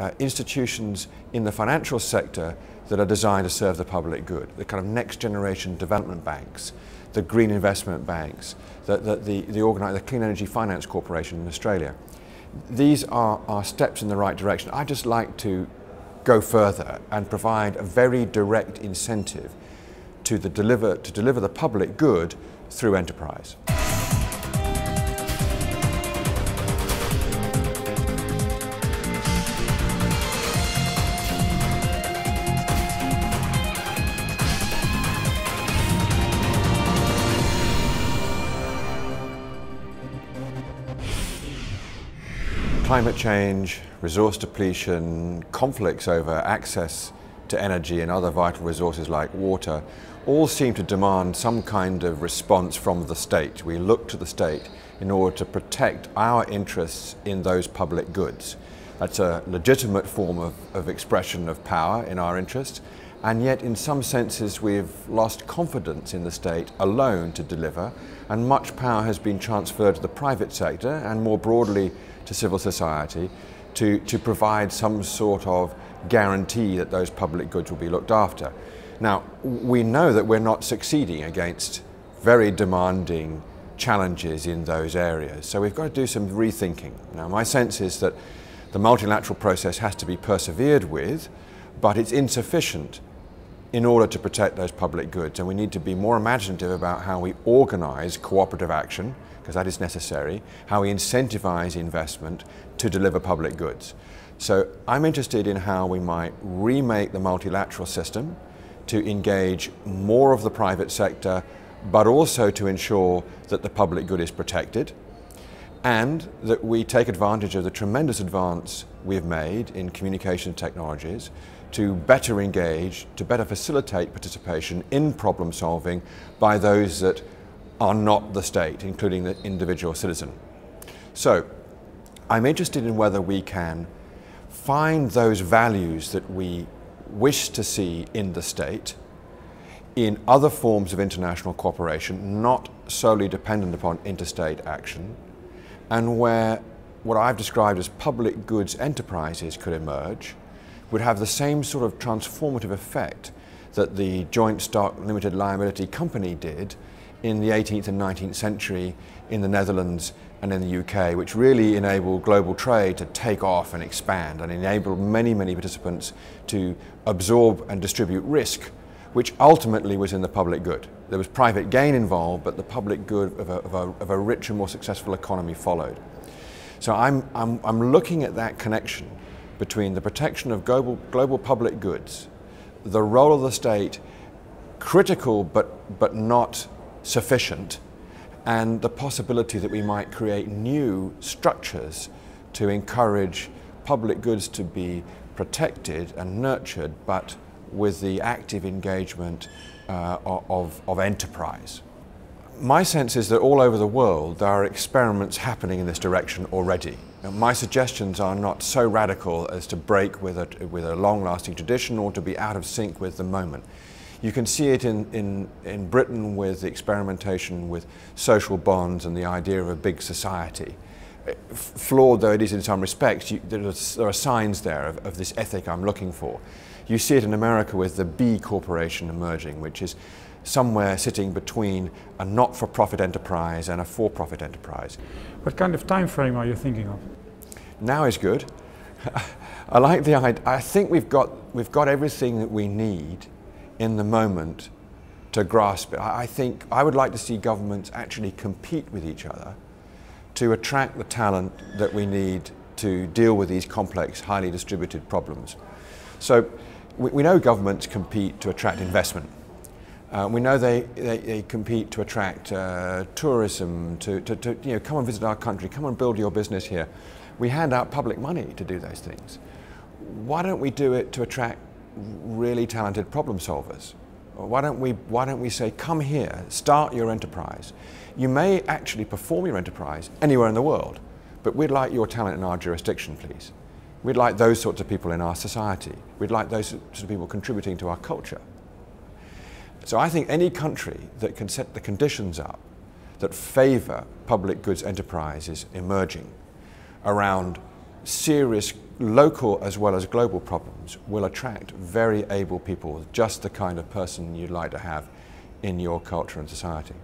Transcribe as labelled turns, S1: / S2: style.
S1: uh, institutions in the financial sector that are designed to serve the public good, the kind of next generation development banks, the green investment banks, the, the, the, the, the Clean Energy Finance Corporation in Australia. These are, are steps in the right direction. I just like to go further and provide a very direct incentive to, the deliver, to deliver the public good through enterprise. Climate change, resource depletion, conflicts over access to energy and other vital resources like water all seem to demand some kind of response from the state. We look to the state in order to protect our interests in those public goods. That's a legitimate form of, of expression of power in our interests, and yet in some senses we've lost confidence in the state alone to deliver, and much power has been transferred to the private sector and more broadly to civil society to, to provide some sort of guarantee that those public goods will be looked after. Now, we know that we're not succeeding against very demanding challenges in those areas, so we've got to do some rethinking. Now, my sense is that the multilateral process has to be persevered with, but it's insufficient in order to protect those public goods, and we need to be more imaginative about how we organize cooperative action because that is necessary, how we incentivize investment to deliver public goods. So I'm interested in how we might remake the multilateral system to engage more of the private sector, but also to ensure that the public good is protected and that we take advantage of the tremendous advance we've made in communication technologies to better engage, to better facilitate participation in problem solving by those that are not the state, including the individual citizen. So I'm interested in whether we can find those values that we wish to see in the state in other forms of international cooperation, not solely dependent upon interstate action, and where what I've described as public goods enterprises could emerge, would have the same sort of transformative effect that the joint stock limited liability company did in the 18th and 19th century in the Netherlands and in the UK, which really enabled global trade to take off and expand and enabled many, many participants to absorb and distribute risk, which ultimately was in the public good. There was private gain involved, but the public good of a, of a, of a richer, more successful economy followed. So I'm, I'm, I'm looking at that connection between the protection of global, global public goods, the role of the state, critical but, but not sufficient and the possibility that we might create new structures to encourage public goods to be protected and nurtured but with the active engagement uh, of, of enterprise. My sense is that all over the world there are experiments happening in this direction already. Now, my suggestions are not so radical as to break with a, with a long-lasting tradition or to be out of sync with the moment. You can see it in, in, in Britain with the experimentation with social bonds and the idea of a big society. Flawed though it is in some respects, you, there, are, there, are, signs there of, of this ethic I'm looking for. You see it in America with the B Corporation emerging, which is somewhere sitting between a not-for-profit enterprise and a for-profit enterprise.
S2: What kind of time frame are you thinking of?
S1: Now is good. I like the idea. I think we've got, we've got everything that we need in the moment to grasp it. I think I would like to see governments actually compete with each other to attract the talent that we need to deal with these complex, highly distributed problems. So we, we know governments compete to attract investment. Uh, we know they, they, they, compete to attract uh, tourism, to, to, to, you know, come and visit our country, come and build your business here. We hand out public money to do those things. Why don't we do it to attract really talented problem solvers. Why don't, we, why don't we say, come here, start your enterprise. You may actually perform your enterprise anywhere in the world, but we'd like your talent in our jurisdiction, please. We'd like those sorts of people in our society. We'd like those sorts of people contributing to our culture. So I think any country that can set the conditions up that favour public goods enterprises emerging around serious local as well as global problems will attract very able people, just the kind of person you'd like to have in your culture and society.